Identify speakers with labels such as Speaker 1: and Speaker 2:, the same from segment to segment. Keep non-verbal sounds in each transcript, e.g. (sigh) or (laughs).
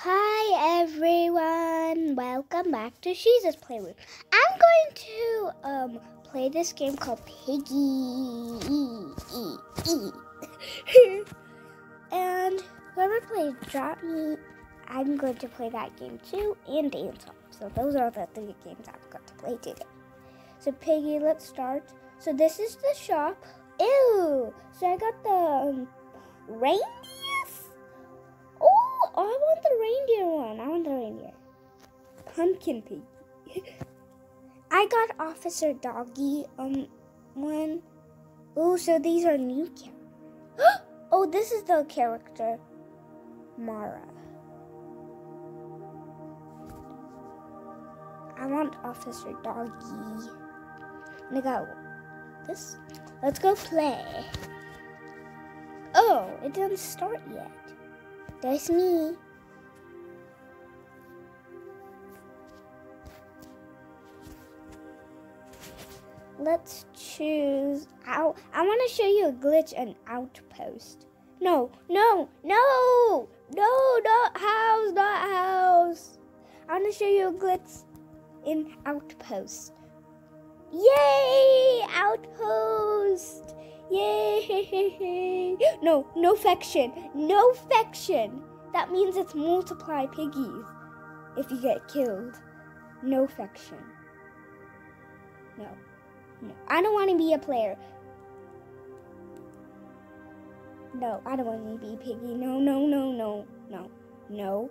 Speaker 1: Hi everyone, welcome back to Shiza's Playroom. I'm going to um play this game called Piggy. and whoever plays Drop Me, I'm going to play that game too, and Dance Off. So those are the three games I've got to play today. So Piggy, let's start. So this is the shop. Ew! So I got the um, reindeers. Oh, I want the reindeer one. I want the reindeer. Pumpkin Piggy. (laughs) I got Officer Doggy um one. Oh, so these are new characters. (gasps) oh, this is the character Mara. I want Officer Doggy. And I got this. Let's go play. Oh, it didn't start yet. There's me. Let's choose out. I want to show you a glitch and outpost. No, no, no, no, not house, not house. I want to show you a glitch in outpost. Yay! Outpost! Yay! (laughs) No, no faction. No faction. That means it's multiply piggies if you get killed. No faction. No. No. I don't want to be a player. No, I don't want to be piggy. No, no, no, no, no, no.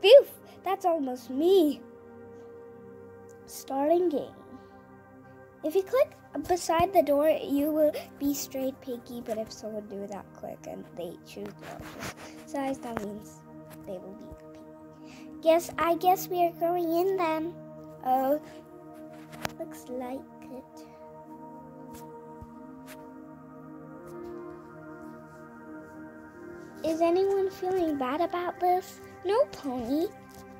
Speaker 1: Phew! That's almost me. Starting game. If you click beside the door, you will be straight piggy, but if someone do that click and they choose the size, that means they will be piggy. Guess, I guess we are going in then. Oh, looks like it. Is anyone feeling bad about this? No, Pony.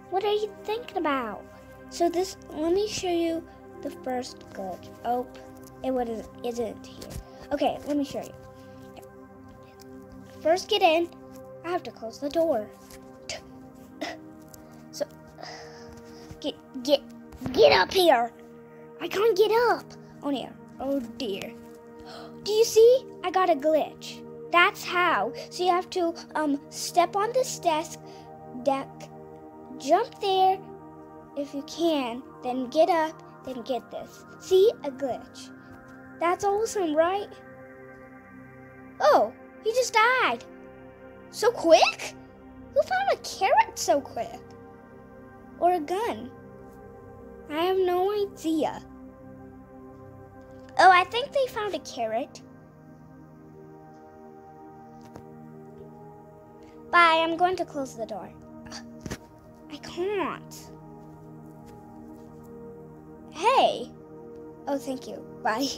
Speaker 1: What are you thinking about? So this, let me show you the first glitch. Oh, it wasn't, isn't here. Okay, let me show you. First get in. I have to close the door. (laughs) So, get, get, get up here. I can't get up. Oh dear, oh dear. Do you see? I got a glitch. That's how. So you have to um step on this desk, deck, jump there if you can, then get up, then get this. See? A glitch. That's awesome, right? Oh, he just died. So quick? Who found a carrot so quick? Or a gun? I have no idea. Oh, I think they found a carrot. Bye, I'm going to close the door. I can't. Hey! Oh, thank you. Bye.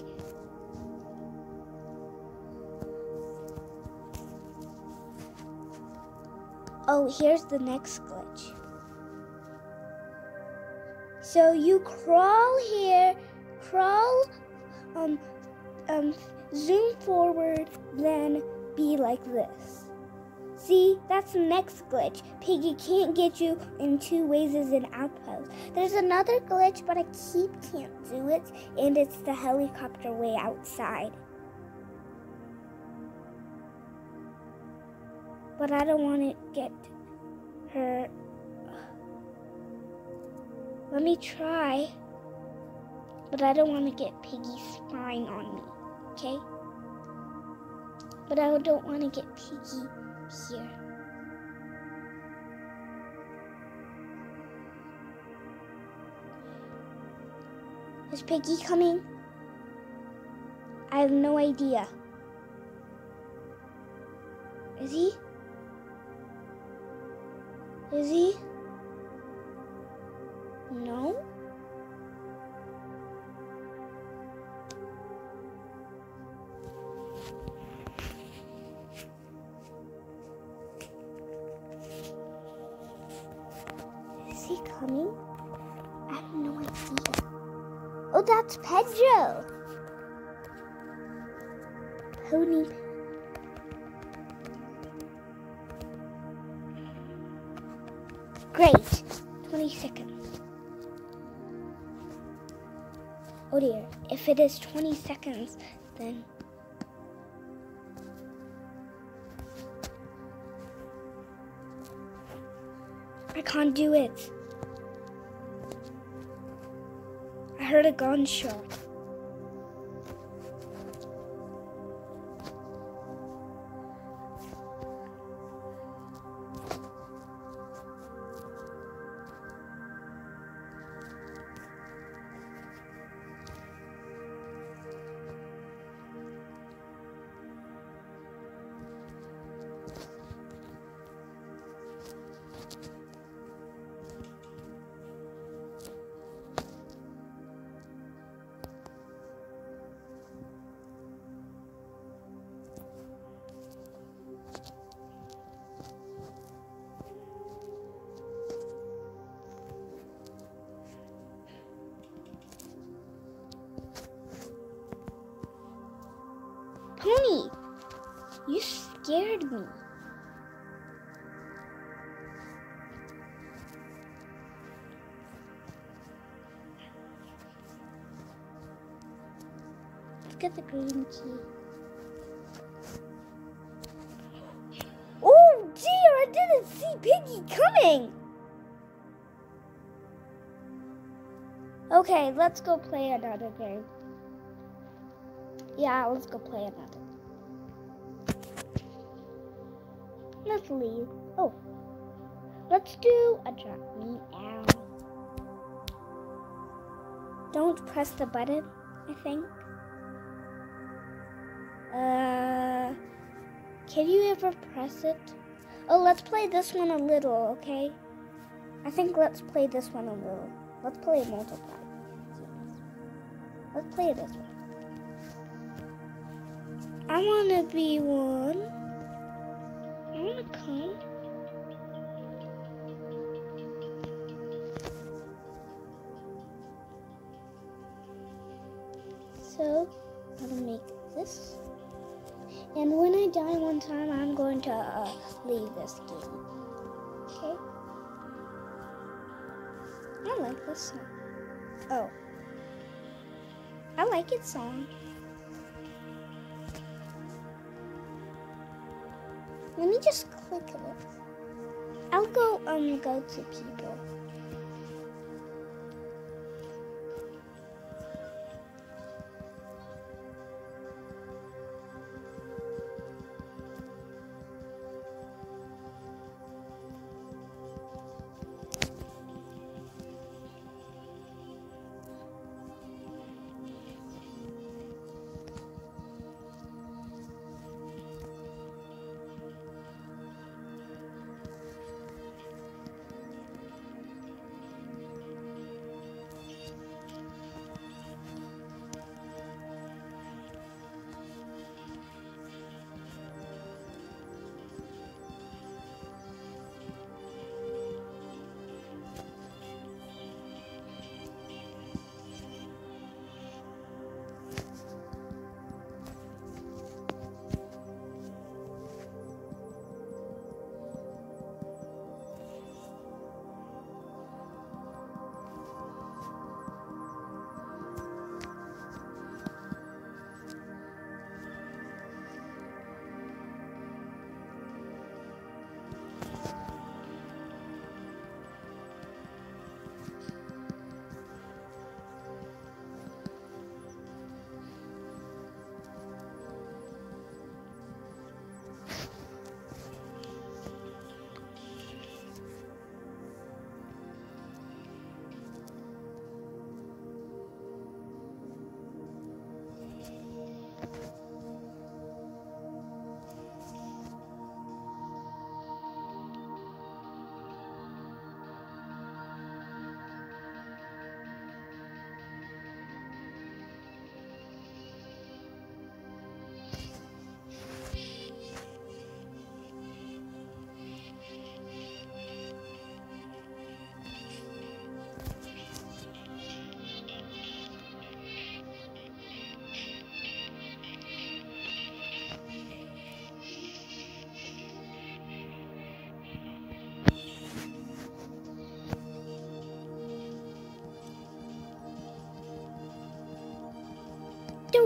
Speaker 1: Oh, here's the next glitch. So you crawl here, crawl, um, um, zoom forward, then be like this. See, that's the next glitch. Piggy can't get you in two ways as an outpost. There's another glitch, but I keep can't do it, and it's the helicopter way outside. But I don't want to get her. Let me try. But I don't want to get Piggy spying on me, okay? But I don't want to get Piggy here. Is Piggy coming? I have no idea. Is he? Is he? No? He coming? I have no idea. Oh, that's Pedro. Pony. Great. 20 seconds. Oh dear. If it is 20 seconds, then. Can't do it. I heard a gunshot. You scared me. Let's get the green key. Oh dear, I didn't see Piggy coming. Okay, let's go play another game. Yeah, let's go play another. Let's leave. Oh, let's do a drop me out. Don't press the button, I think. Uh, can you ever press it? Oh, let's play this one a little, okay? I think let's play this one a little. Let's play multiply. Let's play this one. I want to be one. Come. So, I'm to make this. And when I die one time, I'm going to uh, leave this game. Okay? I like this song. Oh. I like its song. Let me just click it. I'll go um go to people.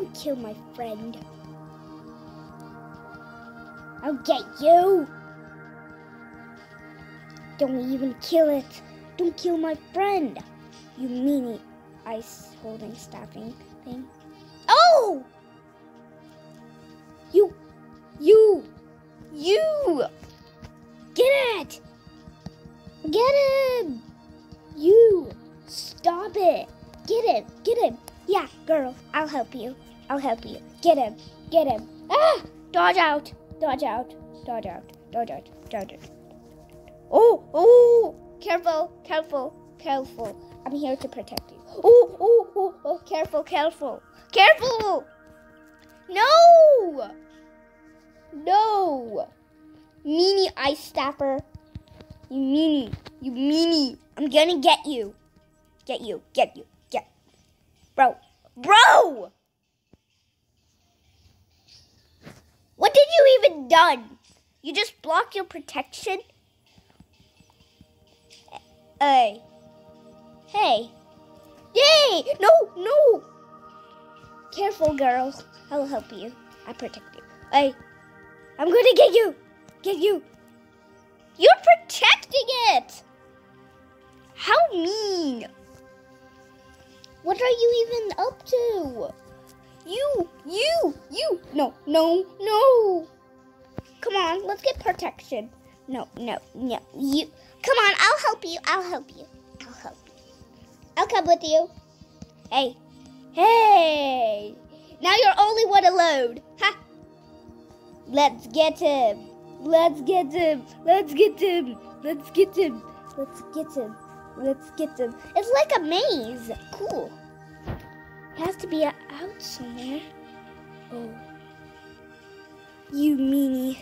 Speaker 1: Don't kill my friend. I'll get you. Don't even kill it. Don't kill my friend. You meanie ice holding staffing thing. Oh! You, you, you! Get it! Get him! You! Stop it! Get him! Get him! Yeah, girl, I'll help you. I'll help you. Get him! Get him! Ah! Dodge out! Dodge out! Dodge out! Dodge out! Dodge out! Oh! Oh! Careful! Careful! Careful! I'm here to protect you. Oh! Oh! Oh! Oh! Careful! Careful! Careful! No! No! Meanie ice staffer. You meanie. You meanie. I'm gonna get you. Get you. Get you. Get. Bro. Bro! What did you even done? You just block your protection? Hey. Hey. Yay! No, no! Careful, girl. I'll help you. I protect you. Hey. I'm gonna get you. Get you. You're protecting it! How mean! What are you even up to? You, you, you. No, no, no. Come on, let's get protection. No, no, no. You. Come on, I'll help you. I'll help you. I'll help you. I'll come with you. Hey. Hey. Now you're only one alone. Ha. Let's get him. Let's get him. Let's get him. Let's get him. Let's get him. Let's get him. It's like a maze. Cool. It has to be out somewhere. Oh. You meanie.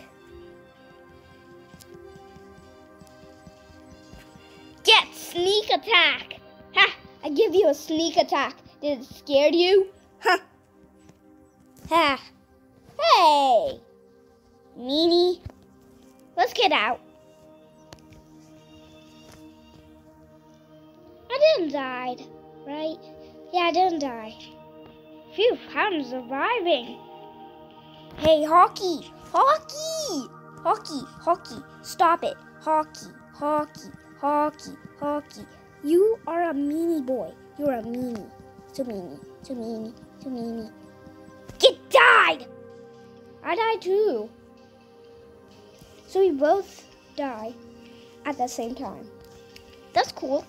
Speaker 1: Get sneak attack. Ha! I give you a sneak attack. Did it scare you? Ha! Ha! Hey! Meanie. Let's get out. I didn't die, right? Yeah, I didn't die. Phew, I'm surviving. Hey, hockey! Hockey! Hockey, hockey, stop it. Hockey, hockey, hockey, hockey. You are a meanie boy. You're a meanie. So meanie, so meanie, so meanie. Get died! I died too. So we both die at the same time. That's cool.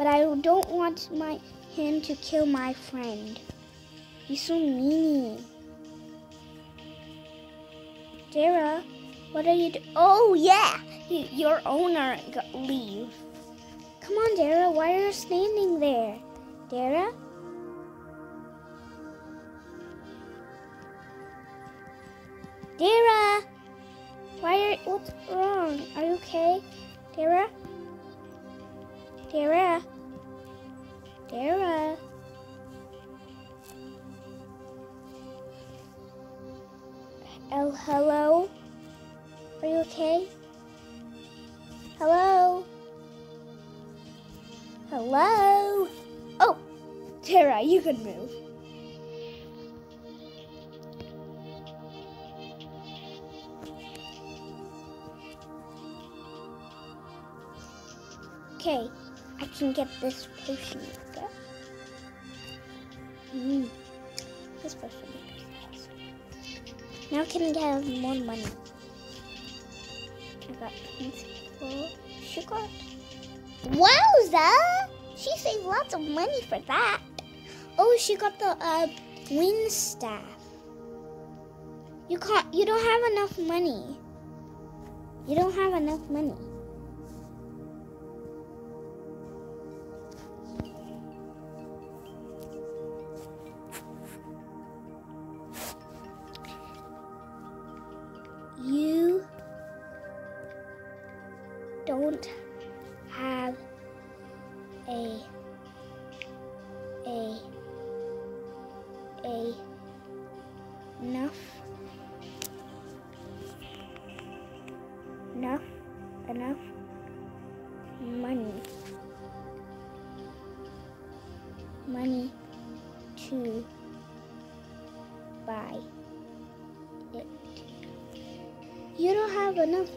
Speaker 1: But I don't want my him to kill my friend. He's so mean. Dara, what are you doing? Oh, yeah. your owner got leave. Come on, Dara. Why are you standing there? Dara? Dara! Why are what's wrong? Are you okay? Dara? Dara? Dara? Oh, hello? Are you okay? Hello? Hello? Oh, Tara, you can move. Okay, I can get this potion. Can have more money? I got full sugar. Wowza! She saved lots of money for that. Oh, she got the uh, wind staff. You can't. You don't have enough money. You don't have enough money.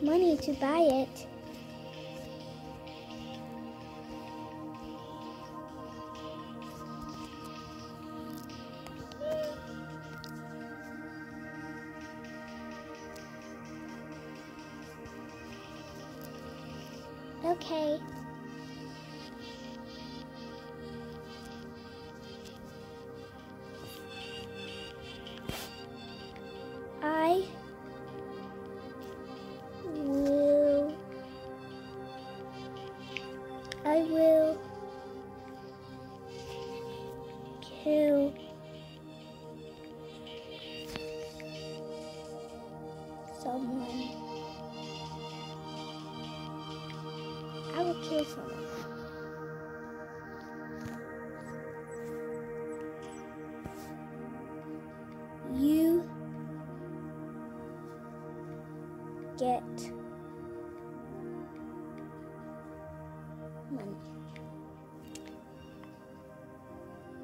Speaker 1: Money to buy it. Okay. Get money.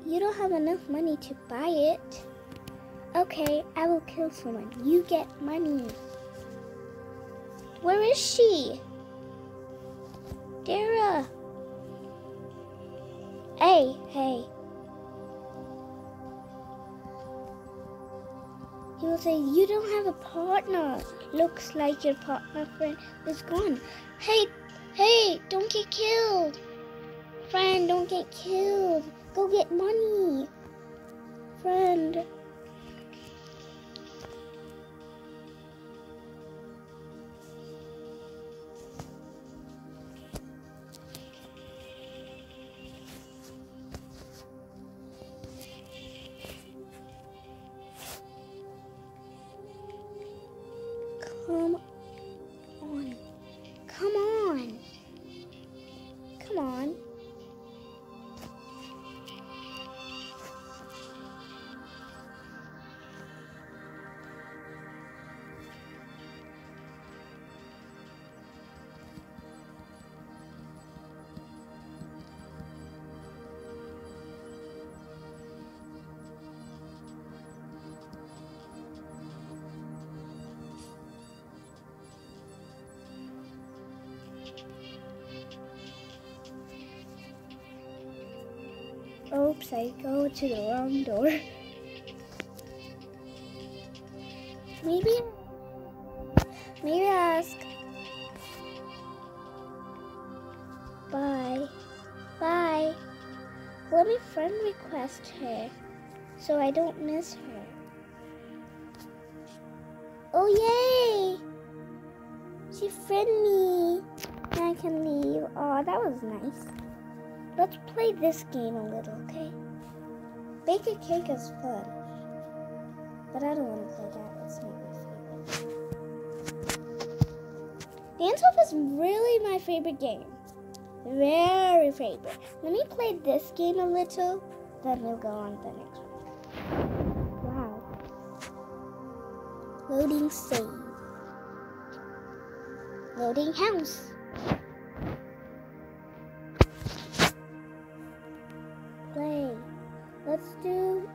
Speaker 1: You don't have enough money to buy it. Okay, I will kill someone. You get money. Where is she? Dara. Hey, hey. Say, You don't have a partner. Looks like your partner friend is gone. Hey, hey, don't get killed. Friend, don't get killed. Go get money. Friend. Come Oops, I go to the wrong door. Maybe, maybe ask. Bye. Bye. Let me friend request her so I don't miss her. Oh, yay! She friended me. I can leave. Oh, that was nice. Let's play this game a little, okay? Bake a cake is fun. But I don't want to play that. It's not my favorite. Dance Off is really my favorite game. Very favorite. Let me play this game a little, then we'll go on to the next one. Wow. Loading save. Loading house. Let's do.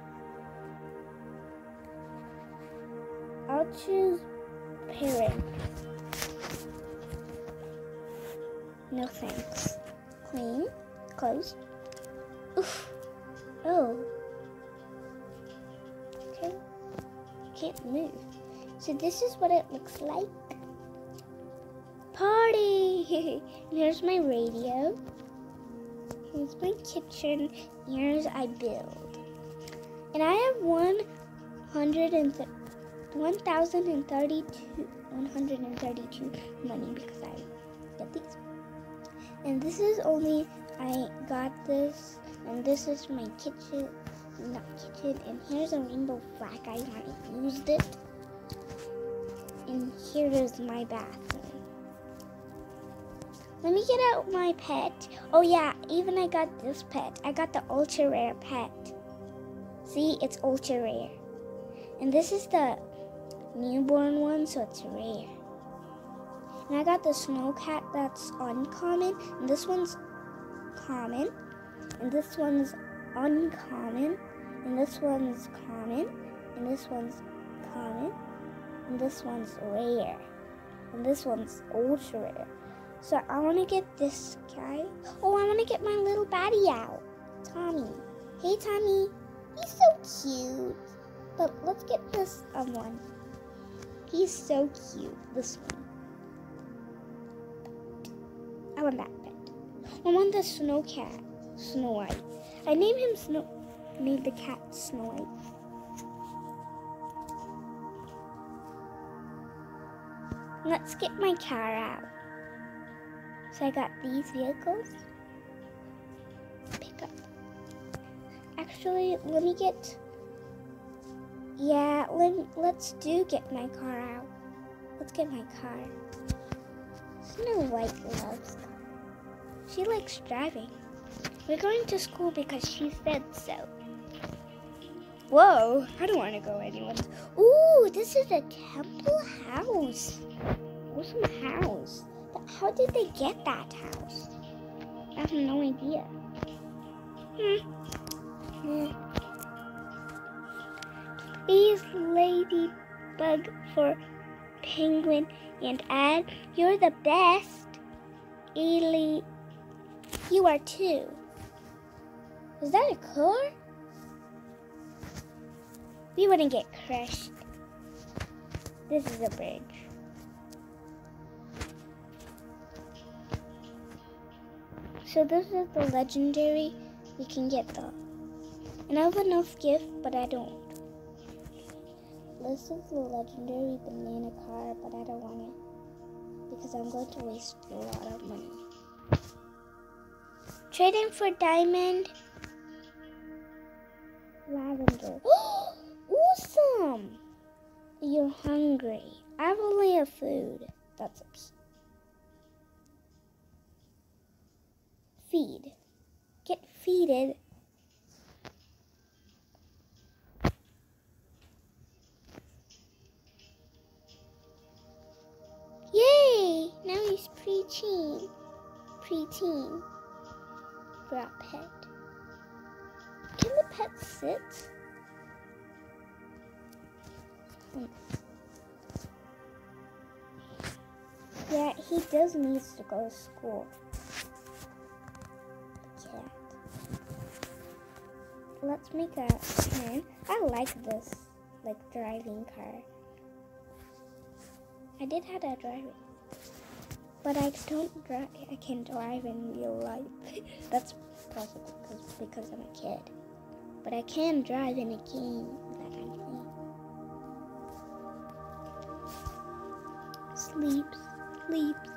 Speaker 1: I'll choose parent. No thanks. Clean. Close. Oof. Oh. Okay. Can't move. So this is what it looks like. Party! (laughs) Here's my radio. Here's my kitchen. Here's I build. And I have 100 1,032 132 money because I get these. And this is only I got this and this is my kitchen not kitchen and here's a rainbow flag I haven't used it. And here is my bathroom. Let me get out my pet. Oh yeah, even I got this pet. I got the ultra rare pet. See, it's ultra rare. And this is the newborn one, so it's rare. And I got the snow cat that's uncommon, and this one's common, and this one's uncommon, and this one's common, and this one's common, and this one's rare, and this one's ultra rare. So I want to get this guy. Oh, I want to get my little baddie out, Tommy. Hey, Tommy. He's so cute. But let's get this um, one. He's so cute. This one. I want that pet. I want the snow cat, Snow White. I named him Snow. Named the cat Snow White. Let's get my car out. So I got these vehicles. Actually, let me get. Yeah, let, let's do get my car out. Let's get my car. Snow White loves She likes driving. We're going to school because she said so. Whoa, I don't want to go anywhere. Ooh, this is a temple house. Awesome house. But How did they get that house? I have no idea. Hmm. Hmm. Please, Ladybug for Penguin and Ed, you're the best. Ely, you are too. Is that a car? We wouldn't get crushed. This is a bridge. So this is the legendary. We can get the. And I have enough gift, but I don't. This is the legendary banana car, but I don't want it because I'm going to waste a lot of money. Trading for diamond. Lavender. (gasps) awesome! You're hungry. I have only a food. That's a Feed. Get feeded. Yay! Now he's preteen. Preteen. A pet. Can the pet sit? Yeah, he does need to go to school. Let's make a. I like this, like driving car. I did have to driving, but I don't drive. I can drive in real life. (laughs) That's possible because because I'm a kid. But I can drive in a game that I'm playing. Sleeps, sleeps.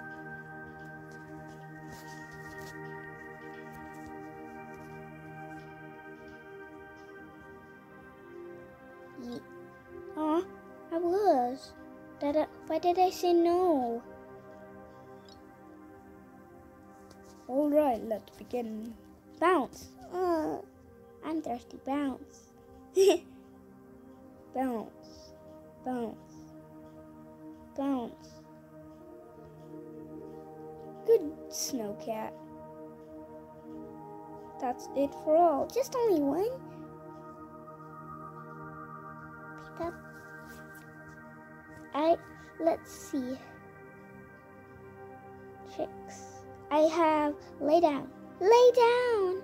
Speaker 1: Did I, why did I say no? All right, let's begin. Bounce. Uh, I'm thirsty. Bounce. (laughs) bounce. Bounce. Bounce. Good snowcat. That's it for all. Just only one? Pick up. I, let's see. Tricks. I have lay down. Lay down.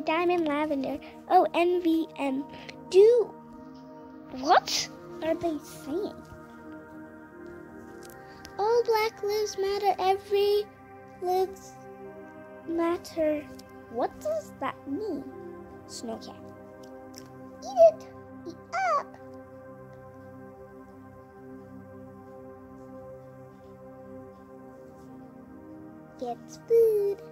Speaker 1: Diamond lavender. Oh, NVM. Do. What are they saying? All black lives matter. Every lives matter. What does that mean? Snowcat. Eat it. Eat up. Gets food.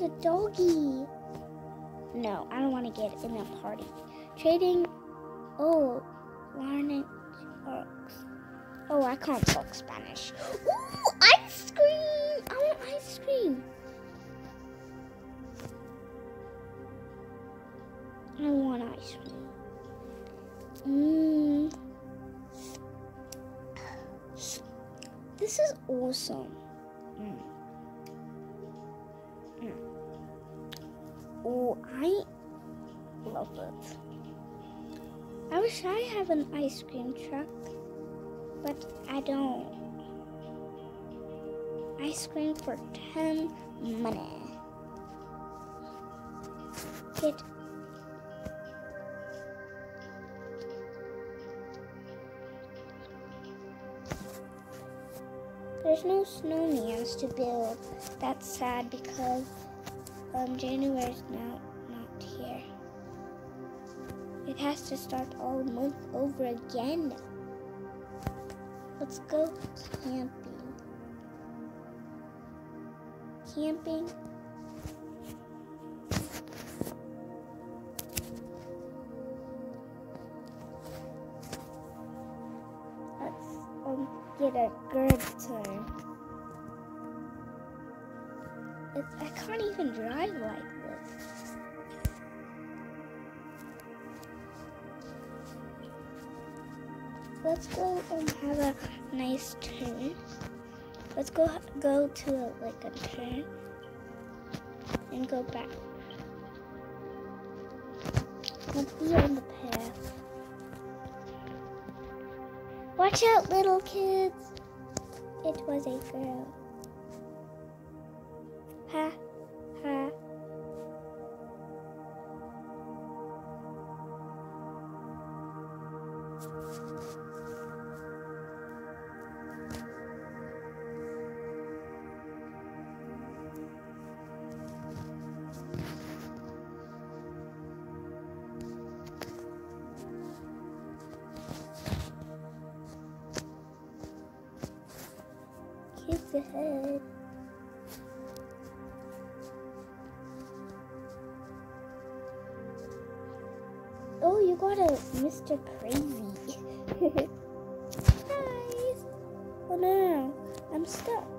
Speaker 1: A doggy. No, I don't want to get in a party. Trading. Oh, learning. Oh, I can't talk Spanish. (gasps) Ooh, I wish I have an ice cream truck, but I don't. Ice cream for 10 money. Get There's no snowmans to build. That's sad because um, January's now. It has to start all month over again. Let's go camping. Camping. Let's go and have a nice turn. Let's go go to a, like a turn and go back. Let's be on the path. Watch out, little kids. It was a girl. Oh, you got a Mr. Crazy. (laughs) Guys. Oh no, I'm stuck.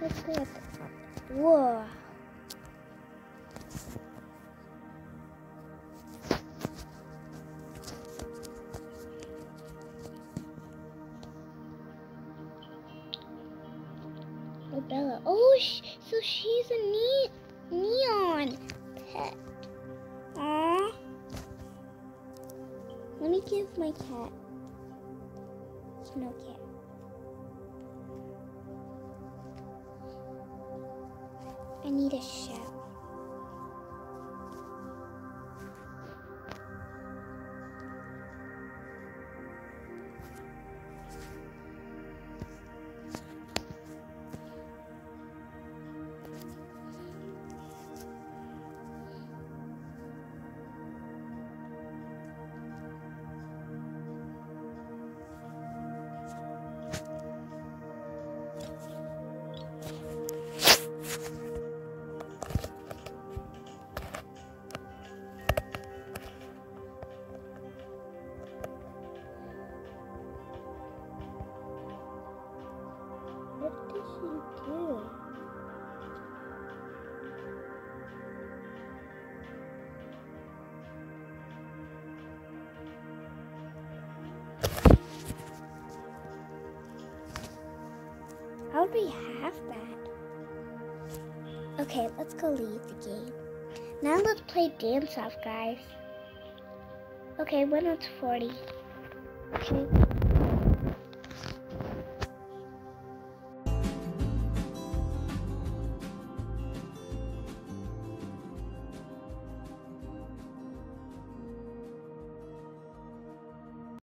Speaker 1: At the Whoa. Oh, Bella. Oh, sh- so she's a ne- neon pet. Aww. Let me give my cat. No cat. Need a we have that? Okay, let's go leave the game. Now let's play dance off, guys. Okay, when it's 40. Okay.